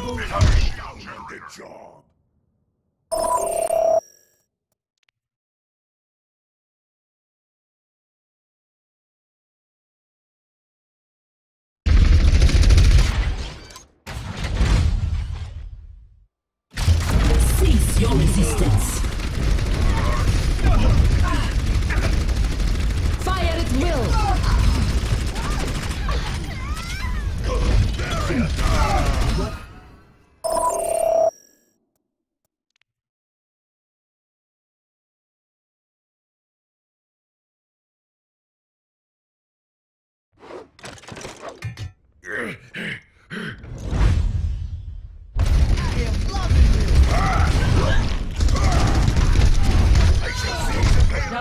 Double the job. cease your resistance. Fire at will.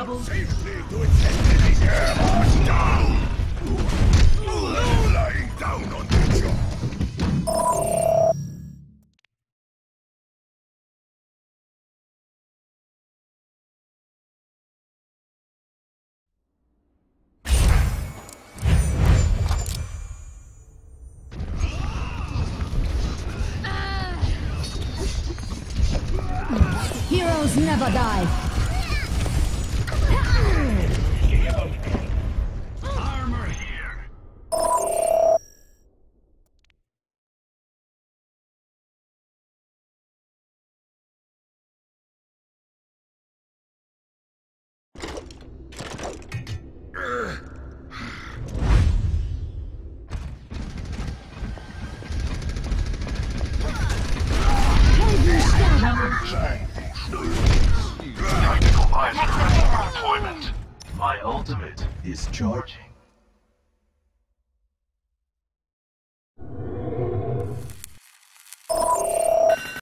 Double. safely to its. Lying down on the job. Heroes never die. My ultimate is charging.